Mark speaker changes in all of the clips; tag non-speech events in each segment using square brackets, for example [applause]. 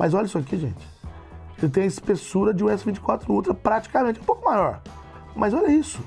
Speaker 1: Mas olha isso aqui, gente. Ele tem a espessura de um S24 Ultra praticamente um pouco maior. Mas olha isso.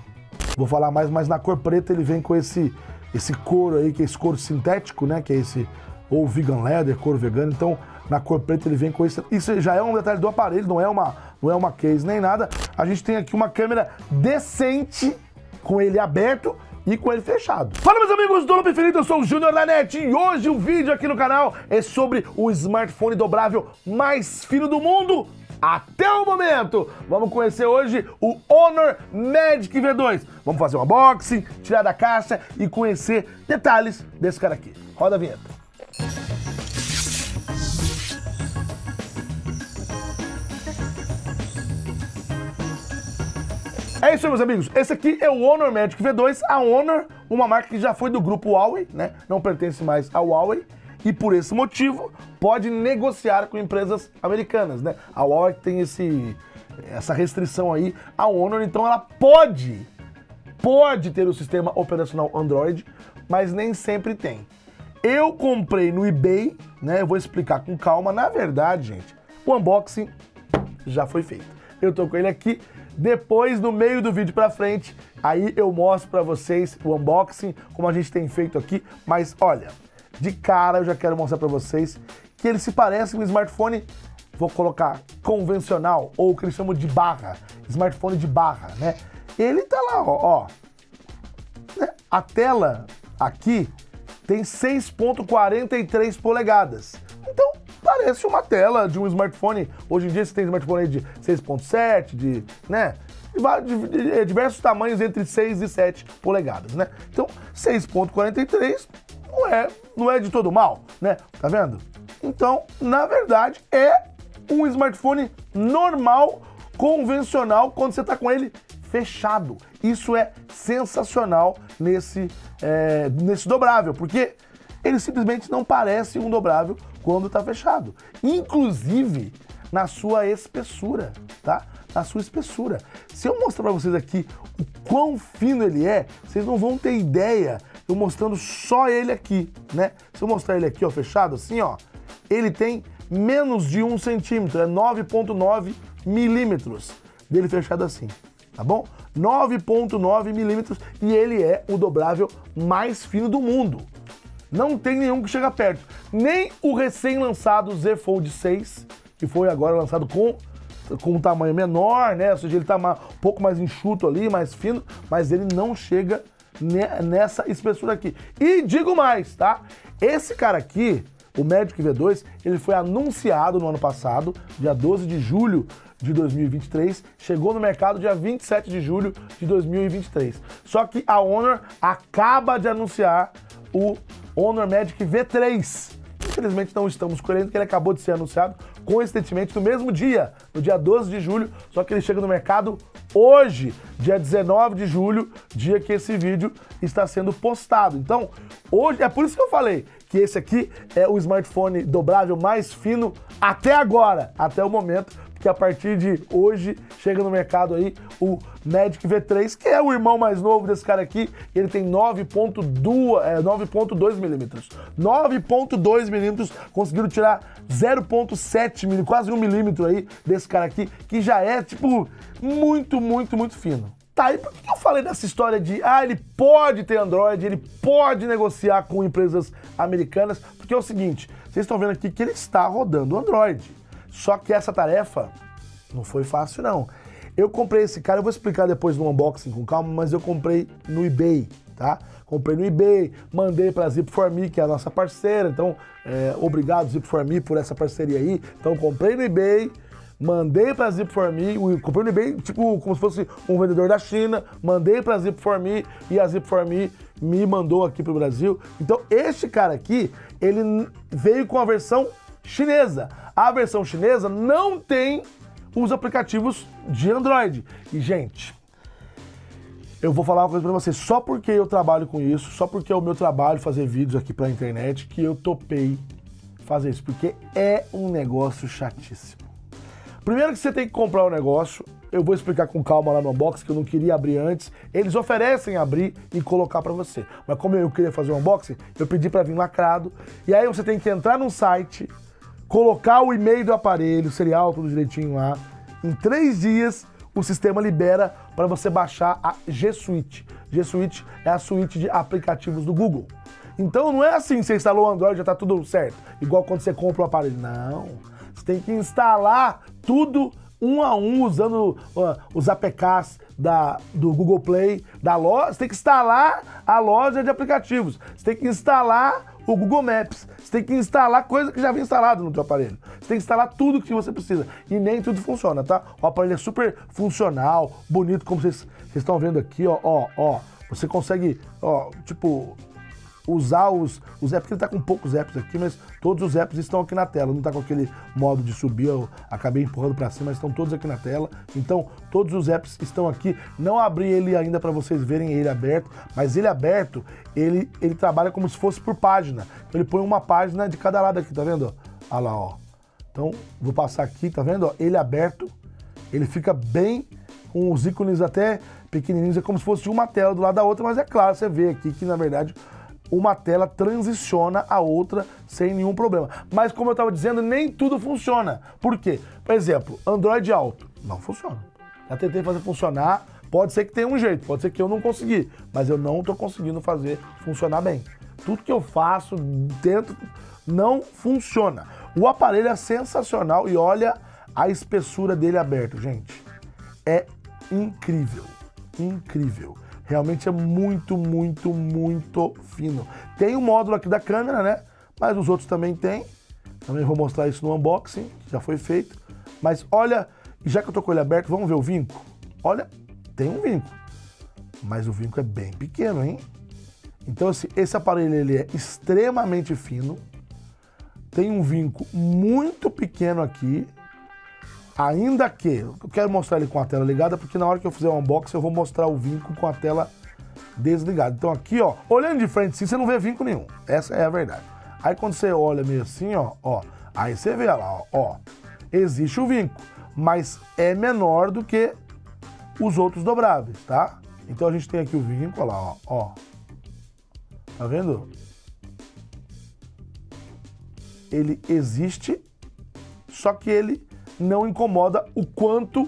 Speaker 1: Vou falar mais, mas na cor preta ele vem com esse esse couro aí, que é esse couro sintético, né? Que é esse ou vegan leather, couro vegano. Então, na cor preta ele vem com esse. Isso já é um detalhe do aparelho, não é uma, não é uma case nem nada. A gente tem aqui uma câmera decente com ele aberto e com ele fechado. Fala meus amigos do Loop Infinito, eu sou o Júnior da NET e hoje o vídeo aqui no canal é sobre o smartphone dobrável mais fino do mundo até o momento. Vamos conhecer hoje o Honor Magic V2. Vamos fazer um unboxing, tirar da caixa e conhecer detalhes desse cara aqui. Roda a vinheta. É isso meus amigos. Esse aqui é o Honor Magic V2. A Honor, uma marca que já foi do grupo Huawei, né? Não pertence mais ao Huawei. E por esse motivo, pode negociar com empresas americanas, né? A Huawei tem esse, essa restrição aí. A Honor, então, ela pode, pode ter o sistema operacional Android, mas nem sempre tem. Eu comprei no eBay, né? Eu vou explicar com calma. Na verdade, gente, o unboxing já foi feito. Eu tô com ele aqui depois, no meio do vídeo pra frente, aí eu mostro pra vocês o unboxing, como a gente tem feito aqui. Mas olha, de cara eu já quero mostrar pra vocês que ele se parece com um smartphone, vou colocar convencional, ou o que eles chamam de barra, smartphone de barra, né? Ele tá lá, ó, ó. Né? A tela aqui tem 6.43 polegadas parece uma tela de um smartphone. Hoje em dia você tem smartphone de 6.7, de, né? De, de, diversos tamanhos entre 6 e 7 polegadas, né? Então, 6.43 não é, não é de todo mal, né? Tá vendo? Então, na verdade, é um smartphone normal, convencional, quando você está com ele fechado. Isso é sensacional nesse, é, nesse dobrável, porque ele simplesmente não parece um dobrável quando está fechado. Inclusive na sua espessura, tá? Na sua espessura. Se eu mostrar para vocês aqui o quão fino ele é, vocês não vão ter ideia eu mostrando só ele aqui, né? Se eu mostrar ele aqui, ó, fechado assim, ó, ele tem menos de um centímetro, é 9,9 milímetros dele fechado assim, tá bom? 9,9 milímetros e ele é o dobrável mais fino do mundo. Não tem nenhum que chega perto. Nem o recém-lançado Z Fold 6, que foi agora lançado com, com um tamanho menor, né? Ou seja, ele tá um pouco mais enxuto ali, mais fino, mas ele não chega nessa espessura aqui. E digo mais, tá? Esse cara aqui, o Magic V2, ele foi anunciado no ano passado, dia 12 de julho de 2023, chegou no mercado dia 27 de julho de 2023. Só que a Honor acaba de anunciar o Honor Magic V3. Infelizmente não estamos com ele, porque ele acabou de ser anunciado coincidentemente no mesmo dia, no dia 12 de julho, só que ele chega no mercado hoje, dia 19 de julho, dia que esse vídeo está sendo postado. Então, hoje é por isso que eu falei que esse aqui é o smartphone dobrável mais fino até agora, até o momento, que a partir de hoje chega no mercado aí o Magic V3, que é o irmão mais novo desse cara aqui. Ele tem 9.2 é, 9.2 milímetros. 9.2 milímetros, conseguiram tirar 0.7 milímetros, quase um milímetro aí desse cara aqui, que já é, tipo, muito, muito, muito fino. Tá, e por que eu falei dessa história de, ah, ele pode ter Android, ele pode negociar com empresas americanas? Porque é o seguinte, vocês estão vendo aqui que ele está rodando Android. Só que essa tarefa não foi fácil, não. Eu comprei esse cara, eu vou explicar depois no unboxing com calma, mas eu comprei no eBay, tá? Comprei no eBay, mandei para a Zip4Me, que é a nossa parceira, então é, obrigado Zip4Me por essa parceria aí. Então comprei no eBay, mandei para a Zip4Me, comprei no eBay tipo como se fosse um vendedor da China, mandei para a Zip4Me e a Zip4Me me mandou aqui pro Brasil. Então este cara aqui, ele veio com a versão chinesa. A versão chinesa não tem os aplicativos de Android. E, gente, eu vou falar uma coisa para vocês. Só porque eu trabalho com isso, só porque é o meu trabalho fazer vídeos aqui pra internet, que eu topei fazer isso. Porque é um negócio chatíssimo. Primeiro que você tem que comprar o um negócio, eu vou explicar com calma lá no unboxing, que eu não queria abrir antes. Eles oferecem abrir e colocar para você. Mas como eu queria fazer um unboxing, eu pedi para vir lacrado. E aí você tem que entrar num site colocar o e-mail do aparelho, serial, tudo direitinho lá. Em três dias, o sistema libera para você baixar a G Suite. G Suite é a suíte de aplicativos do Google. Então não é assim, você instalou o Android já está tudo certo. Igual quando você compra o aparelho. Não. Você tem que instalar tudo um a um, usando uh, os APKs da, do Google Play, da loja. Você tem que instalar a loja de aplicativos. Você tem que instalar o Google Maps. Você tem que instalar coisa que já vem instalado no teu aparelho. Você tem que instalar tudo que você precisa. E nem tudo funciona, tá? O aparelho é super funcional, bonito, como vocês, estão vendo aqui, ó, ó, ó. Você consegue, ó, tipo, usar os, os apps, porque ele tá com poucos apps aqui, mas todos os apps estão aqui na tela. Não tá com aquele modo de subir, eu acabei empurrando para cima, mas estão todos aqui na tela. Então, todos os apps estão aqui. Não abri ele ainda para vocês verem ele aberto, mas ele aberto, ele, ele trabalha como se fosse por página. Então, ele põe uma página de cada lado aqui, tá vendo? Olha lá, ó. Então, vou passar aqui, tá vendo? Ele aberto, ele fica bem com os ícones até pequenininhos, é como se fosse uma tela do lado da outra, mas é claro, você vê aqui que na verdade uma tela transiciona a outra sem nenhum problema. Mas como eu estava dizendo, nem tudo funciona. Por quê? Por exemplo, Android alto não funciona. Já tentei fazer funcionar, pode ser que tenha um jeito, pode ser que eu não consegui, mas eu não estou conseguindo fazer funcionar bem. Tudo que eu faço dentro não funciona. O aparelho é sensacional e olha a espessura dele aberto, gente. É incrível, incrível. Realmente é muito, muito, muito fino. Tem o módulo aqui da câmera, né? Mas os outros também tem. Também vou mostrar isso no unboxing, já foi feito. Mas olha, já que eu tô com ele aberto, vamos ver o vinco? Olha, tem um vinco. Mas o vinco é bem pequeno, hein? Então esse, esse aparelho ele é extremamente fino. Tem um vinco muito pequeno aqui, Ainda que, eu quero mostrar ele com a tela ligada, porque na hora que eu fizer o unboxing eu vou mostrar o vinco com a tela desligada. Então aqui, ó, olhando de frente assim, você não vê vinco nenhum. Essa é a verdade. Aí quando você olha meio assim, ó, ó, aí você vê lá, ó, ó, existe o vinco, mas é menor do que os outros dobráveis, tá? Então a gente tem aqui o vinco, ó lá, ó, ó. Tá vendo? Ele existe, só que ele não incomoda o quanto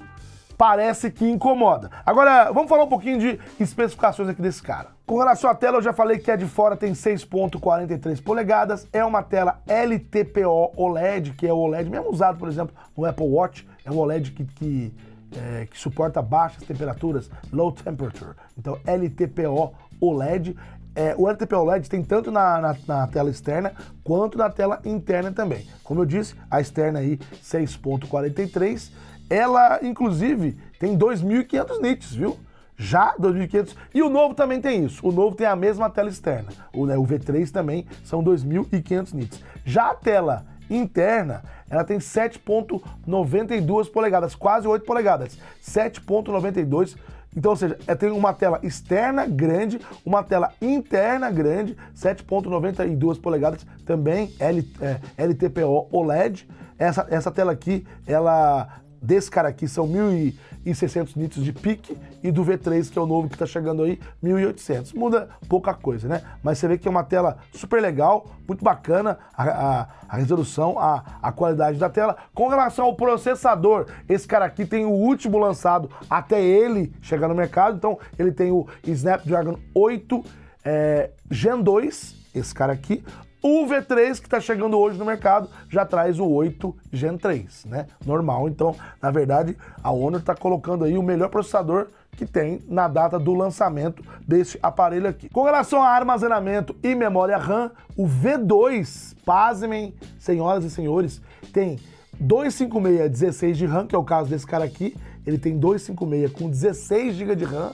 Speaker 1: parece que incomoda. Agora, vamos falar um pouquinho de especificações aqui desse cara. Com relação à tela, eu já falei que a de fora tem 6.43 polegadas, é uma tela LTPO OLED, que é o OLED mesmo usado, por exemplo, no Apple Watch, é um OLED que, que, é, que suporta baixas temperaturas, low temperature. Então, LTPO OLED é, o LTP OLED tem tanto na, na, na, tela externa quanto na tela interna também. Como eu disse, a externa aí 6.43, ela inclusive tem 2.500 nits, viu? Já 2.500 e o novo também tem isso. O novo tem a mesma tela externa. O, né, o V3 também são 2.500 nits. Já a tela interna, ela tem 7.92 polegadas, quase 8 polegadas. 7.92 então, ou seja, é, tem uma tela externa grande, uma tela interna grande, 7.92 polegadas, também L, é, LTPO OLED. Essa, essa tela aqui, ela desse cara aqui são 1.600 nits de pique e do V3, que é o novo que está chegando aí, 1.800. Muda pouca coisa, né? Mas você vê que é uma tela super legal, muito bacana a, a, a resolução, a, a qualidade da tela. Com relação ao processador, esse cara aqui tem o último lançado até ele chegar no mercado, então ele tem o Snapdragon 8 é, Gen 2, esse cara aqui, o V3 que está chegando hoje no mercado já traz o 8 Gen 3, né? Normal. Então, na verdade, a Honor está colocando aí o melhor processador que tem na data do lançamento desse aparelho aqui. Com relação a armazenamento e memória RAM, o V2, pasmem, senhoras e senhores, tem 256 16 de RAM, que é o caso desse cara aqui. Ele tem 256 com 16 GB de RAM.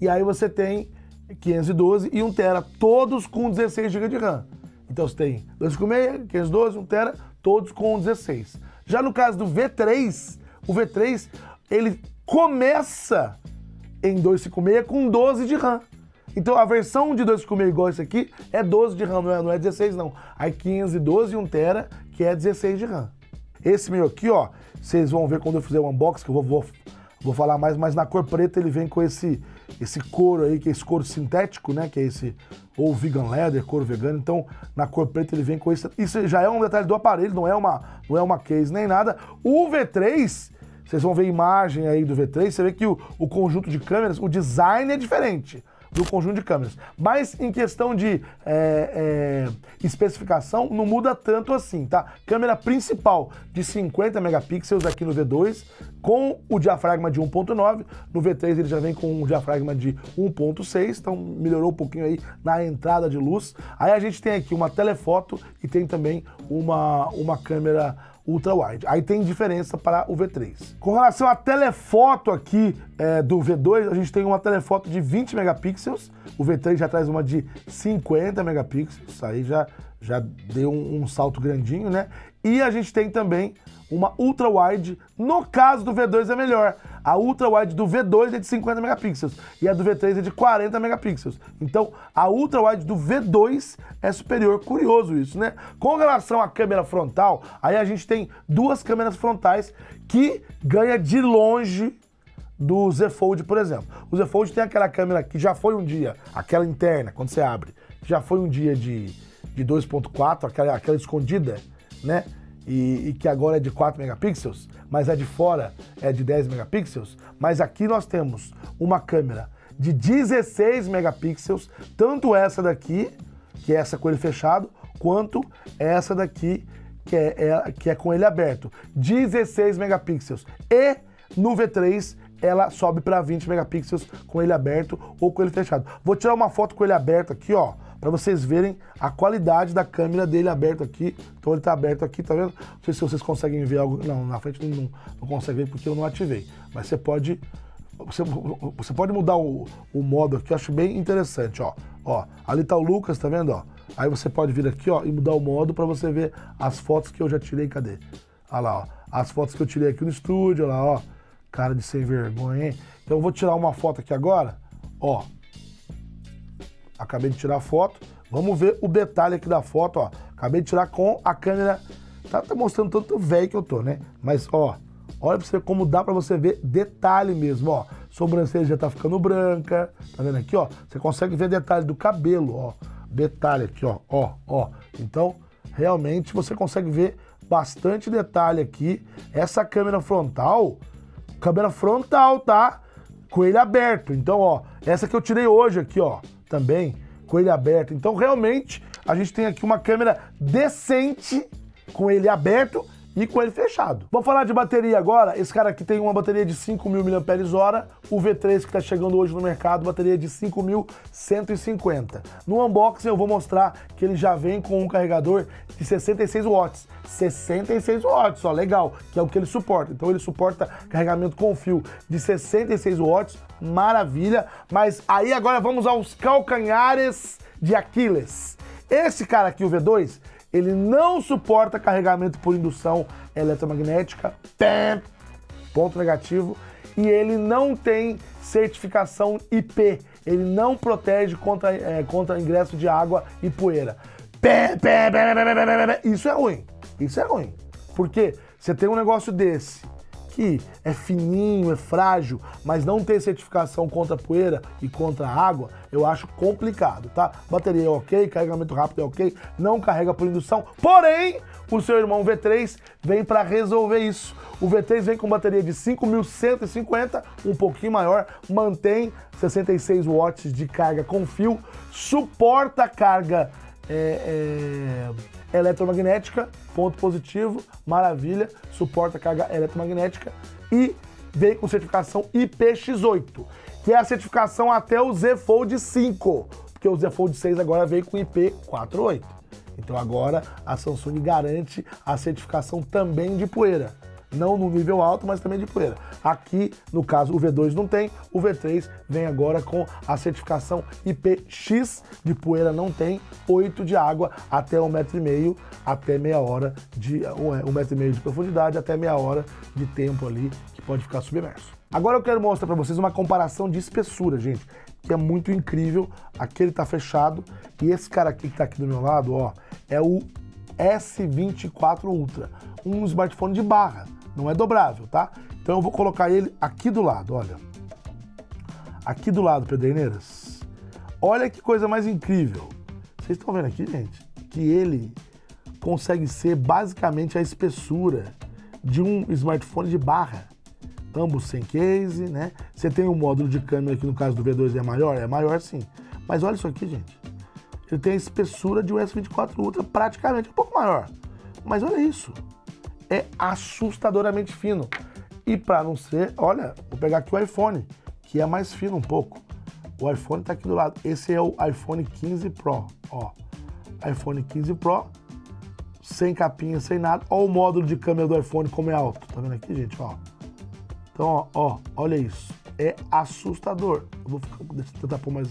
Speaker 1: E aí você tem 512 e 1 TB, todos com 16 GB de RAM. Então você tem 256, 512, 1 tera, todos com 16. Já no caso do V3, o V3 ele começa em 256 com 12 de RAM. Então a versão de 256 igual esse aqui é 12 de RAM, não é, não é 16 não. Aí 512 e 1 tera, que é 16 de RAM. Esse meu aqui, ó, vocês vão ver quando eu fizer o unboxing, que eu vou, vou, vou falar mais, mas na cor preta ele vem com esse esse couro aí, que é esse couro sintético, né? Que é esse ou vegan leather, couro vegano. Então, na cor preta ele vem com isso. Isso já é um detalhe do aparelho, não é uma, não é uma case nem nada. O V3, vocês vão ver imagem aí do V3, você vê que o, o conjunto de câmeras, o design é diferente do conjunto de câmeras. Mas em questão de é, é, especificação, não muda tanto assim, tá? Câmera principal de 50 megapixels aqui no V2, com o diafragma de 1.9. No V3 ele já vem com um diafragma de 1.6, então melhorou um pouquinho aí na entrada de luz. Aí a gente tem aqui uma telefoto e tem também uma, uma câmera ultra wide. Aí tem diferença para o V3. Com relação à telefoto aqui é, do V2, a gente tem uma telefoto de 20 megapixels, o V3 já traz uma de 50 megapixels, aí já, já deu um, um salto grandinho, né? E a gente tem também uma ultra wide. No caso do V2 é melhor. A ultra wide do V2 é de 50 megapixels e a do V3 é de 40 megapixels. Então, a ultra wide do V2 é superior. Curioso isso, né? Com relação à câmera frontal, aí a gente tem duas câmeras frontais que ganha de longe do Z Fold, por exemplo. O Z Fold tem aquela câmera que já foi um dia, aquela interna, quando você abre, já foi um dia de, de 2.4, aquela, aquela escondida, né? E, e, que agora é de 4 megapixels, mas a de fora é de 10 megapixels. Mas aqui nós temos uma câmera de 16 megapixels, tanto essa daqui, que é essa com ele fechado, quanto essa daqui, que é, é, que é com ele aberto. 16 megapixels. E no V3 ela sobe para 20 megapixels com ele aberto ou com ele fechado. Vou tirar uma foto com ele aberto aqui, ó para vocês verem a qualidade da câmera dele aberto aqui. Então ele está aberto aqui, tá vendo? Não sei se vocês conseguem ver algo. Não, na frente não, não consegue ver porque eu não ativei. Mas você pode. Você, você pode mudar o, o modo aqui, eu acho bem interessante, ó. Ó, ali tá o Lucas, tá vendo, ó? Aí você pode vir aqui, ó, e mudar o modo para você ver as fotos que eu já tirei, cadê? Olha lá, ó. As fotos que eu tirei aqui no estúdio, olha lá, ó. Cara de sem vergonha, hein? Então eu vou tirar uma foto aqui agora, ó. Acabei de tirar a foto. Vamos ver o detalhe aqui da foto, ó. Acabei de tirar com a câmera. Tá, tá mostrando tanto velho que eu tô, né? Mas, ó, olha pra você como dá pra você ver detalhe mesmo, ó. Sobrancelha já tá ficando branca. Tá vendo aqui, ó? Você consegue ver detalhe do cabelo, ó. Detalhe aqui, ó, ó, ó. Então, realmente você consegue ver bastante detalhe aqui. Essa câmera frontal, câmera frontal, tá? Com ele aberto. Então, ó, essa que eu tirei hoje aqui, ó também, com ele aberto. Então, realmente, a gente tem aqui uma câmera decente com ele aberto e com ele fechado. Vamos falar de bateria agora. Esse cara aqui tem uma bateria de 5.000 mAh, o V3 que está chegando hoje no mercado, bateria de 5.150. No unboxing eu vou mostrar que ele já vem com um carregador de 66 watts. 66 watts, ó, legal, que é o que ele suporta. Então ele suporta carregamento com fio de 66 watts, maravilha. Mas aí agora vamos aos calcanhares de Aquiles. Esse cara aqui, o V2, ele não suporta carregamento por indução eletromagnética, ponto negativo, e ele não tem certificação IP, ele não protege contra, é, contra ingresso de água e poeira. Isso é ruim, isso é ruim, porque você tem um negócio desse que é fininho, é frágil, mas não tem certificação contra poeira e contra água, eu acho complicado, tá? Bateria é ok, carregamento rápido é ok, não carrega por indução, porém, o seu irmão V3 vem para resolver isso. O V3 vem com bateria de 5.150, um pouquinho maior, mantém 66 watts de carga com fio, suporta carga é, é, eletromagnética, ponto positivo, maravilha, suporta carga eletromagnética e vem com certificação IPX8, que é a certificação até o Z Fold 5, porque o Z Fold 6 agora veio com IP48. Então agora a Samsung garante a certificação também de poeira não no nível alto, mas também de poeira. Aqui, no caso, o V2 não tem, o V3 vem agora com a certificação IPX de poeira não tem, 8 de água até um metro e meio, até meia hora de um metro e meio de profundidade, até meia hora de tempo ali que pode ficar submerso. Agora eu quero mostrar para vocês uma comparação de espessura, gente, que é muito incrível. Aqui ele tá fechado e esse cara aqui que tá aqui do meu lado, ó, é o S24 Ultra, um smartphone de barra não é dobrável, tá? Então eu vou colocar ele aqui do lado, olha. aqui do lado, Pederneiras. Olha que coisa mais incrível. Vocês estão vendo aqui, gente? Que ele consegue ser basicamente a espessura de um smartphone de barra. Ambos sem case, né? Você tem um módulo de câmera que no caso do V2 é maior? É maior sim. Mas olha isso aqui, gente. Ele tem a espessura de um S24 Ultra praticamente um pouco maior. Mas olha isso. É assustadoramente fino. E para não ser, olha, vou pegar aqui o iPhone, que é mais fino um pouco. O iPhone está aqui do lado. Esse é o iPhone 15 Pro, ó. iPhone 15 Pro, sem capinha, sem nada. Olha o módulo de câmera do iPhone como é alto. Tá vendo aqui, gente, ó. Então, ó, ó olha isso. É assustador. Eu vou ficar, deixa eu tentar pôr mais,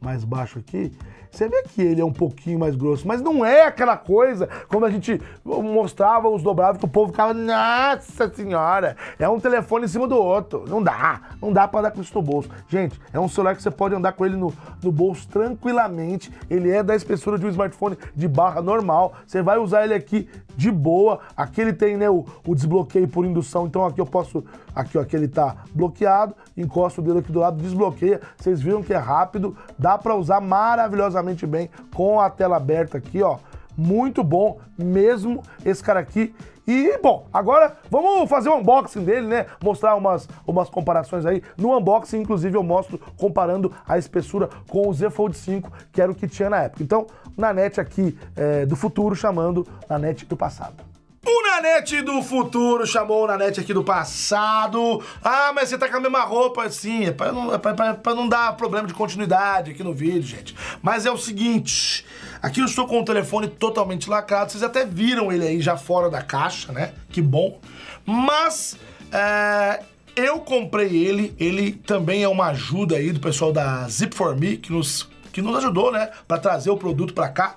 Speaker 1: mais baixo aqui. Você vê que ele é um pouquinho mais grosso, mas não é aquela coisa como a gente mostrava os dobráveis que o povo ficava, nossa senhora, é um telefone em cima do outro. Não dá, não dá para andar com isso no bolso. Gente, é um celular que você pode andar com ele no, no bolso tranquilamente. Ele é da espessura de um smartphone de barra normal. Você vai usar ele aqui de boa. Aqui ele tem né, o, o desbloqueio por indução, então aqui eu posso, aqui ó, aqui ele tá bloqueado, encosto o dedo aqui do lado, desbloqueia. Vocês viram que é rápido, dá para usar maravilhosamente bem com a tela aberta aqui, ó. Muito bom mesmo esse cara aqui. E, bom, agora vamos fazer um unboxing dele, né? Mostrar umas, umas comparações aí. No unboxing, inclusive, eu mostro comparando a espessura com o Z Fold 5, que era o que tinha na época. Então, na net aqui é, do futuro chamando na net do passado. O Nanete do futuro chamou o Nanete aqui do passado. Ah, mas você tá com a mesma roupa assim. É pra não, é pra, pra, pra não dar problema de continuidade aqui no vídeo, gente. Mas é o seguinte. Aqui eu estou com o telefone totalmente lacrado. Vocês até viram ele aí já fora da caixa, né? Que bom. Mas. É, eu comprei ele, ele também é uma ajuda aí do pessoal da Zip4Me, que nos, que nos ajudou, né, para trazer o produto para cá.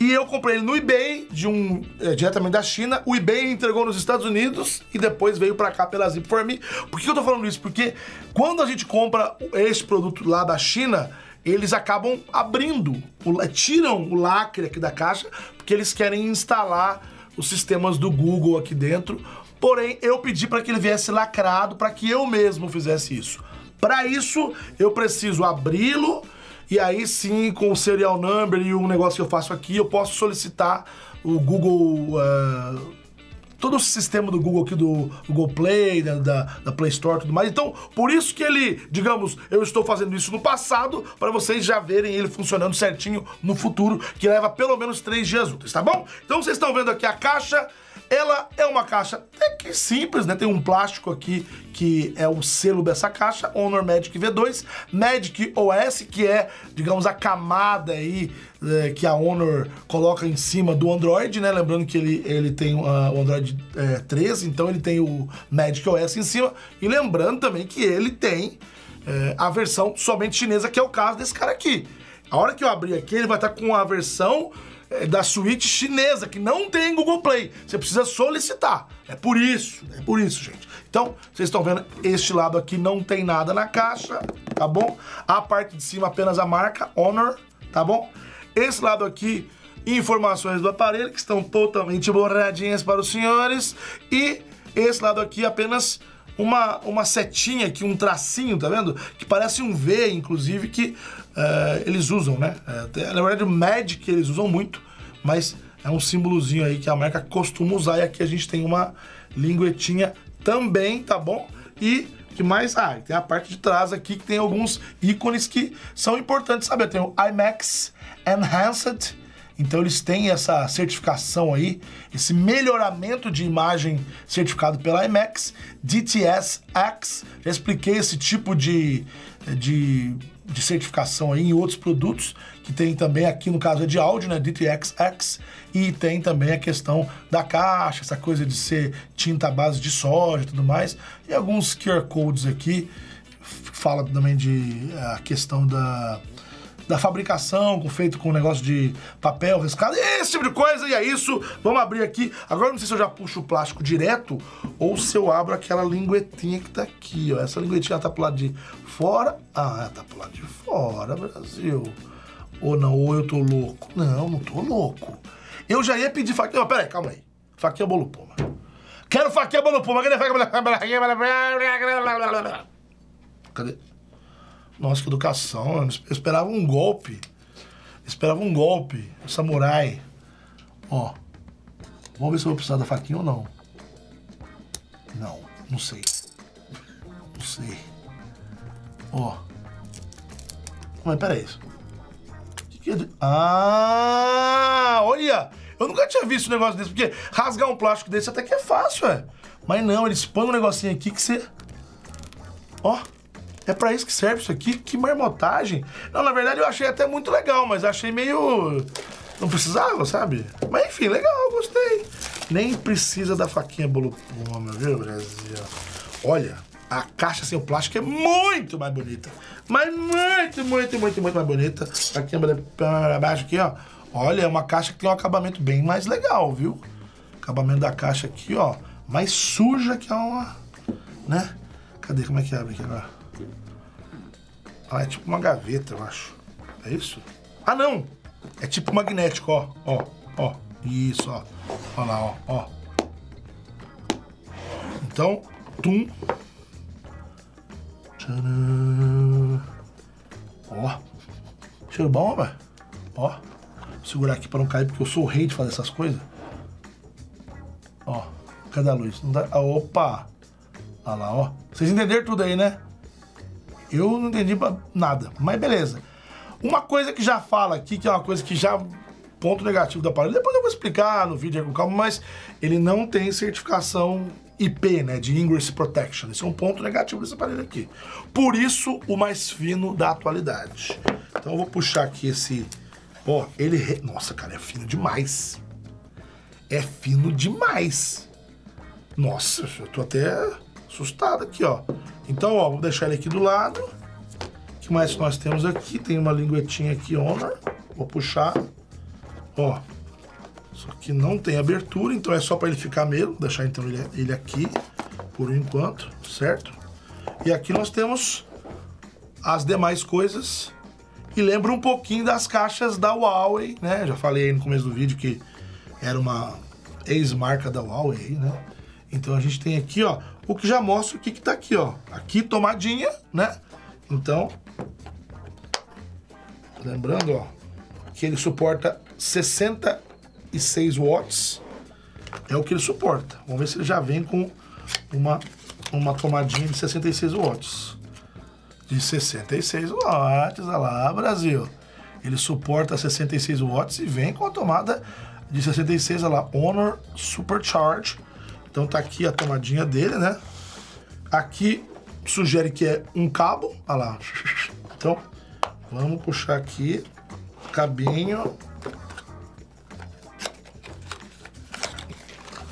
Speaker 1: E eu comprei ele no eBay, de um, é, diretamente da China. O eBay entregou nos Estados Unidos e depois veio para cá pela Zip for Me. Por que eu tô falando isso? Porque quando a gente compra esse produto lá da China, eles acabam abrindo, tiram o lacre aqui da caixa, porque eles querem instalar os sistemas do Google aqui dentro. Porém, eu pedi para que ele viesse lacrado para que eu mesmo fizesse isso. Para isso, eu preciso abri-lo e aí sim, com o serial number e um negócio que eu faço aqui, eu posso solicitar o Google. Uh, todo o sistema do Google aqui, do Google Play, da, da, Play Store e tudo mais. Então, por isso que ele, digamos, eu estou fazendo isso no passado, para vocês já verem ele funcionando certinho no futuro, que leva pelo menos três dias úteis, tá bom? Então, vocês estão vendo aqui a caixa. Ela é uma caixa até que simples, né? Tem um plástico aqui que é o selo dessa caixa, Honor Magic V2, Magic OS, que é, digamos, a camada aí é, que a Honor coloca em cima do Android, né? Lembrando que ele, ele tem uh, o Android é, 13, então ele tem o Magic OS em cima. E lembrando também que ele tem é, a versão somente chinesa, que é o caso desse cara aqui. A hora que eu abrir aqui, ele vai estar com a versão é, da suíte chinesa, que não tem Google Play. Você precisa solicitar. É por isso, é por isso, gente. Então, vocês estão vendo, este lado aqui não tem nada na caixa, tá bom? A parte de cima apenas a marca Honor, tá bom? Esse lado aqui, informações do aparelho, que estão totalmente borradinhas para os senhores. E esse lado aqui apenas uma, uma setinha aqui, um tracinho, tá vendo? Que parece um V, inclusive, que uh, eles usam, né? Uh, na verdade, o Magic eles usam muito, mas é um símbolozinho aí que a marca costuma usar. E aqui a gente tem uma linguetinha também, tá bom? E que mais? Ah, tem a parte de trás aqui que tem alguns ícones que são importantes saber. Tem o IMAX Enhanced, então eles têm essa certificação aí, esse melhoramento de imagem certificado pela IMAX, DTS-X. Já expliquei esse tipo de, de, de, certificação aí em outros produtos, que tem também aqui no caso é de áudio, né, DTS-X, e tem também a questão da caixa, essa coisa de ser tinta à base de soja e tudo mais, e alguns QR Codes aqui, fala também de a questão da da fabricação, feito com negócio de papel riscado, esse tipo de coisa, e é isso. Vamos abrir aqui. Agora não sei se eu já puxo o plástico direto ou se eu abro aquela linguetinha que tá aqui, ó. Essa linguetinha tá pro lado de fora. Ah, tá pro lado de fora, Brasil. Ou não, ou eu tô louco. Não, não tô louco. Eu já ia pedir faquinha. Pera aí, calma aí. Faquinha bolo puma. Quero faquinha bolo puma. Cadê? Cadê? Nossa, que educação. Eu esperava um golpe. Eu esperava um golpe. Samurai. Ó. Vamos ver se eu vou precisar da faquinha ou não. Não, não sei. Não sei. Ó. Mas pera Ah, olha! Eu nunca tinha visto um negócio desse, porque rasgar um plástico desse até que é fácil, é. Mas não, eles põem um negocinho aqui que você... Ó, é pra isso que serve isso aqui? Que marmotagem. Não, na verdade eu achei até muito legal, mas achei meio... Não precisava, sabe? Mas enfim, legal, gostei. Nem precisa da faquinha bolopoma, viu, Brasil? Olha, a caixa sem o plástico é muito mais bonita. Mas muito, muito, muito, muito mais bonita. Aqui abaixo aqui, ó. Olha, é uma caixa que tem um acabamento bem mais legal, viu? Acabamento da caixa aqui, ó. Mais suja que é uma... Né? Cadê? Como é que abre aqui agora? Ah, é tipo uma gaveta, eu acho. É isso? Ah, não! É tipo magnético, ó. Ó, ó. Isso, ó. Olha lá, ó. ó. Então, tum. Tcharam. Ó. Cheiro bom, rapaz. Ó. Vou segurar aqui para não cair, porque eu sou o rei de fazer essas coisas. Ó. Cadê a luz? Não dá... ah, opa! Olha lá, ó. Vocês entenderam tudo aí, né? Eu não entendi nada, mas beleza. Uma coisa que já fala aqui, que é uma coisa que já ponto negativo da parada. Depois eu vou explicar no vídeo com calma, mas ele não tem certificação IP, né, de Ingress Protection. Esse é um ponto negativo desse aparelho aqui. Por isso, o mais fino da atualidade. Então eu vou puxar aqui esse... Ó, ele... Re... Nossa, cara, é fino demais. É fino demais. Nossa, eu tô até assustado aqui, ó. Então, ó, vou deixar ele aqui do lado. O que mais nós temos aqui? Tem uma linguetinha aqui, Honor. Vou puxar. Ó, só que não tem abertura, então é só para ele ficar mesmo. Deixar então ele, ele aqui por enquanto, certo? E aqui nós temos as demais coisas. E lembra um pouquinho das caixas da Huawei, né? Já falei aí no começo do vídeo que era uma ex-marca da Huawei, né? Então a gente tem aqui, ó, o que já mostra o que que tá aqui, ó. Aqui tomadinha, né? Então, lembrando, ó, que ele suporta 66 watts. É o que ele suporta. Vamos ver se ele já vem com uma, uma tomadinha de 66 watts. De 66 watts, olha lá, Brasil. Ele suporta 66 watts e vem com a tomada de 66, olha lá, Honor Supercharge. Então tá aqui a tomadinha dele, né? Aqui sugere que é um cabo, olha lá. [laughs] Então, vamos puxar aqui, cabinho,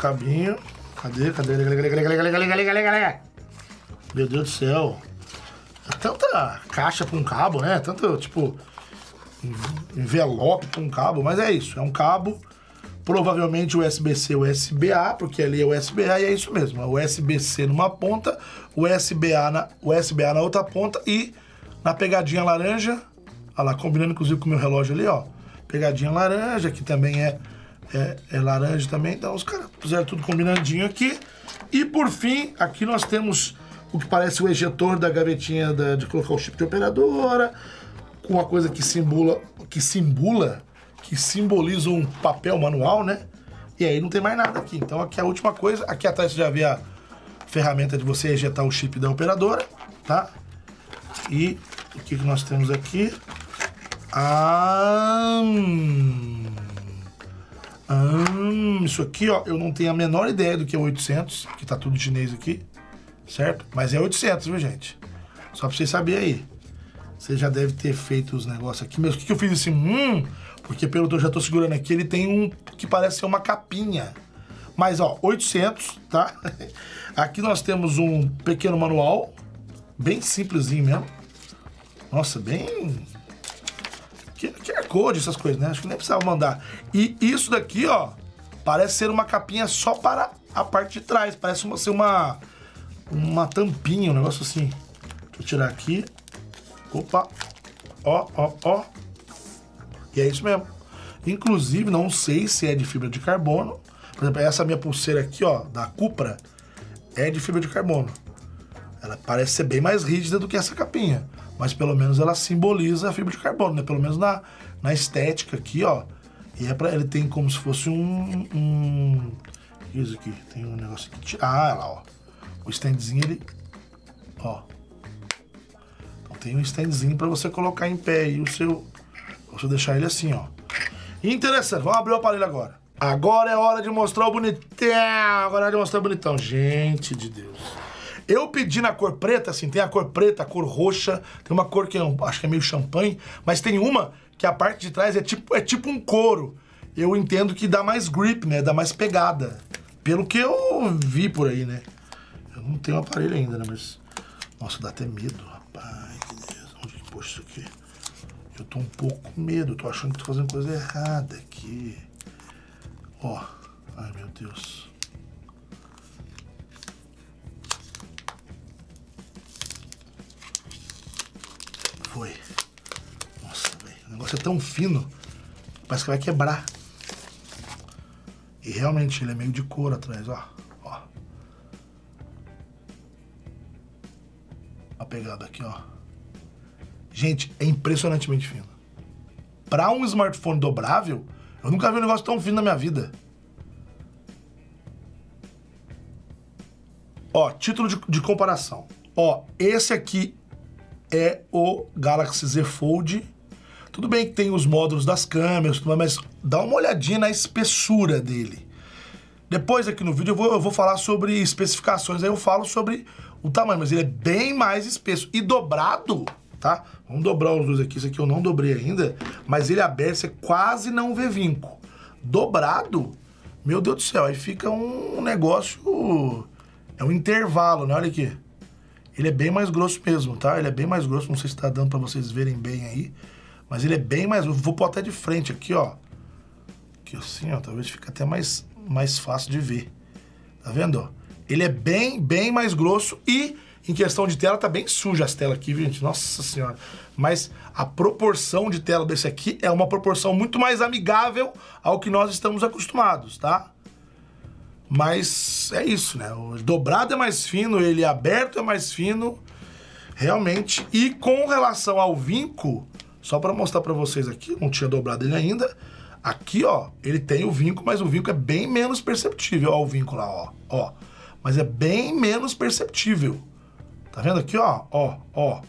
Speaker 1: cabinho. Cadê? Cadê? Cadê? Cadê? Cadê? Cadê? Cadê? Cadê? Cadê? Meu Deus do céu. É tanta caixa pra um cabo, né? Tanto, tipo, envelope pra um cabo. Mas é isso. É um cabo, provavelmente USB-C USB-A, porque ali é USB-A e é isso mesmo. É USB-C numa ponta, USB-A na, USB na outra ponta e na pegadinha laranja, olha lá, combinando inclusive com o meu relógio ali, ó. Pegadinha laranja, que também é é, é laranja também. Então os caras puseram tudo combinandinho aqui. E por fim, aqui nós temos o que parece o ejetor da gavetinha da, de colocar o chip de operadora, com uma coisa que simbula, que simbula, que simboliza um papel manual, né? E aí não tem mais nada aqui. Então aqui é a última coisa. Aqui atrás você já vê a ferramenta de você ejetar o chip da operadora, tá? E o que, que nós temos aqui? Ah, hum. Hum, isso aqui, ó, eu não tenho a menor ideia do que é 800, porque tá tudo chinês aqui, certo? Mas é 800, viu, gente? Só pra vocês saberem aí. Você já deve ter feito os negócios aqui mesmo. O que, que eu fiz assim? Hum, porque pelo que eu já tô segurando aqui, ele tem um que parece ser uma capinha. Mas, ó, 800, tá? [laughs] Aqui nós temos um pequeno manual, bem simplesinho mesmo. Nossa, bem QR Code, essas coisas, né? Acho que nem precisava mandar. E isso daqui, ó, parece ser uma capinha só para a parte de trás. Parece uma, ser uma, uma tampinha, um negócio assim. Deixa eu tirar aqui. Opa. Ó, ó, ó. E é isso mesmo. Inclusive, não sei se é de fibra de carbono. Por exemplo, essa minha pulseira aqui, ó, da Cupra, é de fibra de carbono. Ela parece ser bem mais rígida do que essa capinha. Mas pelo menos ela simboliza a fibra de carbono, né? Pelo menos na, na estética aqui, ó. E é para ele tem como se fosse um, um isso aqui, tem um negócio aqui. Ah, lá, ó. O standzinho ele, ó. Então tem um standzinho para você colocar em pé e o seu, você deixar ele assim, ó. Interessante. Vamos abrir o aparelho agora. Agora é hora de mostrar o bonitão. Agora é hora de mostrar o bonitão. Gente de Deus. Eu pedi na cor preta, assim, tem a cor preta, a cor roxa, tem uma cor que eu acho que é meio champanhe, mas tem uma que a parte de trás é tipo, é tipo um couro. Eu entendo que dá mais grip, né? Dá mais pegada. Pelo que eu vi por aí, né? Eu não tenho aparelho ainda, né? Mas. Nossa, dá até medo, rapaz. Onde que pôs isso aqui? Eu tô um pouco com medo, tô achando que tô fazendo coisa errada aqui. Ó. Ai, meu Deus. É tão fino. Parece que vai quebrar. E realmente ele é meio de couro atrás, ó. Ó. A pegada aqui, ó. Gente, é impressionantemente fino. Para um smartphone dobrável, eu nunca vi um negócio tão fino na minha vida. Ó, título de, de comparação. Ó, esse aqui é o Galaxy Z Fold. Tudo bem que tem os módulos das câmeras, mas dá uma olhadinha na espessura dele. Depois aqui no vídeo eu vou, eu vou falar sobre especificações, aí eu falo sobre o tamanho, mas ele é bem mais espesso. E dobrado, tá? Vamos dobrar os dois aqui, esse aqui eu não dobrei ainda, mas ele aberto você quase não vê vinco. Dobrado, meu Deus do céu, aí fica um negócio... É um intervalo, né? Olha aqui. Ele é bem mais grosso mesmo, tá? Ele é bem mais grosso, não sei se tá dando pra vocês verem bem aí. Mas ele é bem mais... Vou pôr até de frente aqui, ó. Aqui assim, ó. Talvez fique até mais, mais fácil de ver. Tá vendo, ó? Ele é bem, bem mais grosso e em questão de tela, tá bem suja as telas aqui, gente. Nossa senhora. Mas a proporção de tela desse aqui é uma proporção muito mais amigável ao que nós estamos acostumados, tá? Mas é isso, né? O dobrado é mais fino, ele aberto é mais fino, realmente. E com relação ao vinco, só para mostrar para vocês aqui, não tinha dobrado ele ainda. Aqui, ó, ele tem o vinco, mas o vinco é bem menos perceptível. Ó, o vinco lá, ó, ó. Mas é bem menos perceptível. Tá vendo aqui, ó? Ó, ó.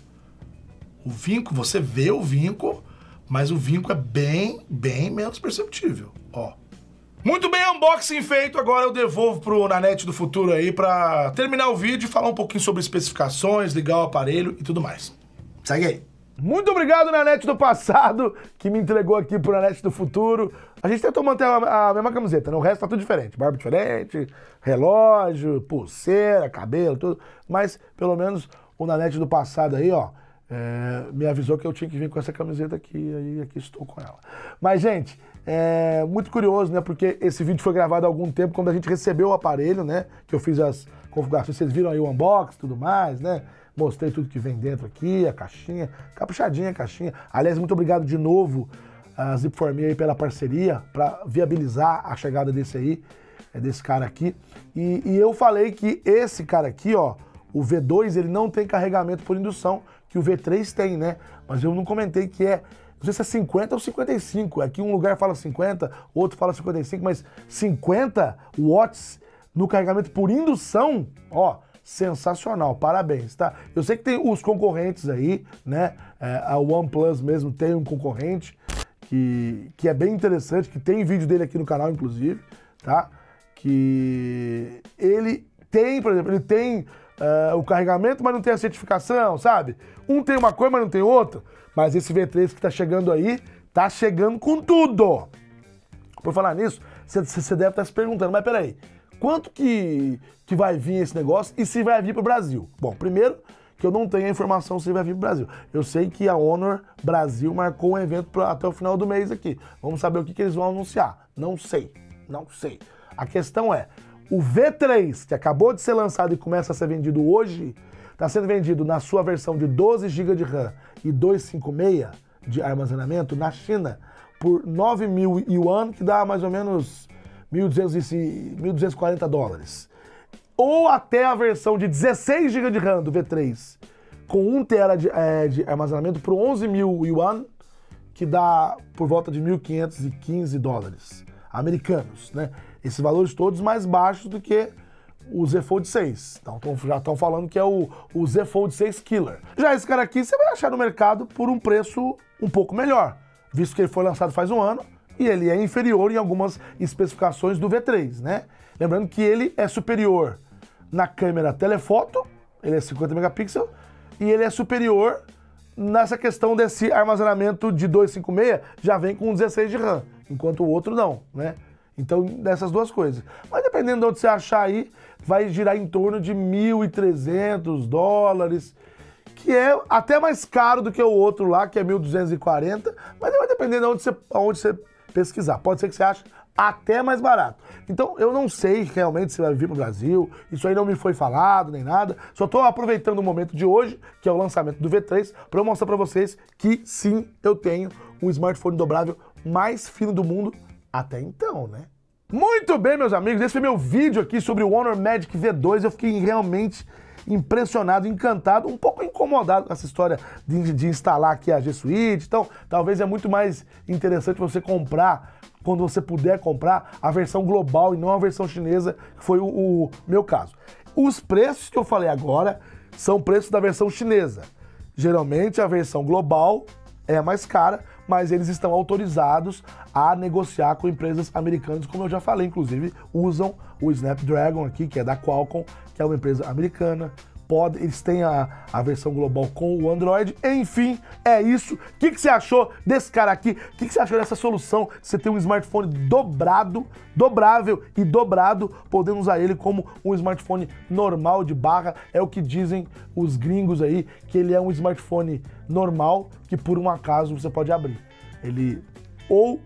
Speaker 1: O vinco, você vê o vinco, mas o vinco é bem, bem menos perceptível, ó. Muito bem, unboxing feito. Agora eu devolvo pro Nanete do Futuro aí pra terminar o vídeo e falar um pouquinho sobre especificações, ligar o aparelho e tudo mais. Segue aí. Muito obrigado, Nanete do passado, que me entregou aqui pro Nanete do futuro. A gente tentou manter a, a, mesma camiseta, né? O resto tá tudo diferente. Barba diferente, relógio, pulseira, cabelo, tudo. Mas, pelo menos, o Nanete do passado aí, ó, é, me avisou que eu tinha que vir com essa camiseta aqui, aí aqui estou com ela. Mas, gente, é muito curioso, né? Porque esse vídeo foi gravado há algum tempo, quando a gente recebeu o aparelho, né? Que eu fiz as configurações, vocês viram aí o unboxing e tudo mais, né? Mostrei tudo que vem dentro aqui, a caixinha, caprichadinha a caixinha. Aliás, muito obrigado de novo a Zip For Me aí pela parceria, para viabilizar a chegada desse aí, é desse cara aqui. E, e, eu falei que esse cara aqui, ó, o V2, ele não tem carregamento por indução, que o V3 tem, né? Mas eu não comentei que é, não sei se é 50 ou 55. Aqui um lugar fala 50, outro fala 55, mas 50 watts no carregamento por indução, ó, sensacional, parabéns, tá? Eu sei que tem os concorrentes aí, né? É, a OnePlus mesmo tem um concorrente que, que é bem interessante, que tem vídeo dele aqui no canal, inclusive, tá? Que ele tem, por exemplo, ele tem uh, o carregamento, mas não tem a certificação, sabe? Um tem uma coisa, mas não tem outra. Mas esse V3 que tá chegando aí, tá chegando com tudo. Por falar nisso, você deve estar tá se perguntando, mas peraí, quanto que, que vai vir esse negócio e se vai vir para o Brasil. Bom, primeiro que eu não tenho a informação se vai vir para o Brasil. Eu sei que a Honor Brasil marcou um evento pra, até o final do mês aqui. Vamos saber o que, que eles vão anunciar. Não sei, não sei. A questão é, o V3, que acabou de ser lançado e começa a ser vendido hoje, está sendo vendido na sua versão de 12 GB de RAM e 256 de armazenamento na China por 9 mil yuan, que dá mais ou menos 1.240 dólares. Ou até a versão de 16 GB de RAM do V3 com 1 tera de, é, de armazenamento por 11 mil yuan, que dá por volta de 1.515 dólares americanos, né? Esses valores todos mais baixos do que o Z Fold 6. Então tão, já estão falando que é o, o Z Fold 6 Killer. Já esse cara aqui você vai achar no mercado por um preço um pouco melhor, visto que ele foi lançado faz um ano e ele é inferior em algumas especificações do V3, né? Lembrando que ele é superior na câmera telefoto, ele é 50 megapixels, e ele é superior nessa questão desse armazenamento de 256, já vem com 16 de RAM, enquanto o outro não, né? Então, dessas duas coisas. Mas dependendo de onde você achar aí, vai girar em torno de 1.300 dólares, que é até mais caro do que o outro lá, que é 1.240, mas vai depender de onde você, onde você pesquisar. Pode ser que você ache até mais barato. Então eu não sei realmente se vai vir para o Brasil, isso aí não me foi falado nem nada. Só estou aproveitando o momento de hoje, que é o lançamento do V3, para mostrar para vocês que sim, eu tenho um smartphone dobrável mais fino do mundo até então, né? Muito bem, meus amigos, esse foi meu vídeo aqui sobre o Honor Magic V2. Eu fiquei realmente impressionado, encantado, um pouco incomodado com essa história de, de instalar aqui a G Suite. Então, talvez é muito mais interessante você comprar quando você puder comprar a versão global e não a versão chinesa, que foi o, o meu caso. Os preços que eu falei agora são preços da versão chinesa. Geralmente a versão global é mais cara, mas eles estão autorizados a negociar com empresas americanas, como eu já falei, inclusive usam o Snapdragon aqui, que é da Qualcomm, que é uma empresa americana, pode, eles têm a, a versão global com o Android. Enfim, é isso. O que, que você achou desse cara aqui? O que, que você achou dessa solução? Você tem um smartphone dobrado, dobrável e dobrado, podendo usar ele como um smartphone normal de barra. É o que dizem os gringos aí, que ele é um smartphone normal que por um acaso você pode abrir. Ele ou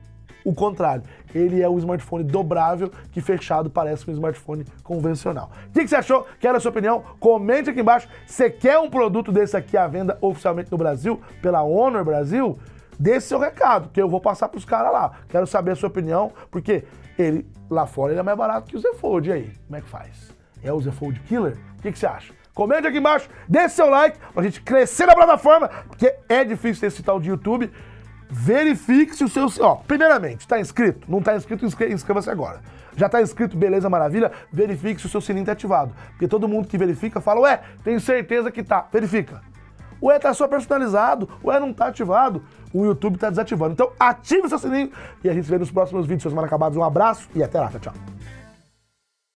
Speaker 1: o contrário, ele é um smartphone dobrável que fechado parece um smartphone convencional. O que, você achou? Quero a sua opinião? Comente aqui embaixo. Você quer um produto desse aqui à venda oficialmente no Brasil, pela Honor Brasil? Dê seu recado, que eu vou passar para os caras lá. Quero saber a sua opinião, porque ele lá fora ele é mais barato que o Z Fold. E aí, como é que faz? É o Z Fold Killer? O que, que você acha? Comente aqui embaixo, deixe seu like pra gente crescer na plataforma, porque é difícil esse tal de YouTube verifique se o seu. Ó, primeiramente, está inscrito? Não está inscrito, inscreva-se agora. Já está inscrito, beleza, maravilha? Verifique se o seu sininho está ativado. Porque todo mundo que verifica fala, ué, tenho certeza que tá. Verifica. Ué, tá só personalizado, ué, não tá ativado. O YouTube tá desativando. Então ative o seu sininho e a gente se vê nos próximos vídeos, seus mal acabados. Um abraço e até lá, tchau, tchau.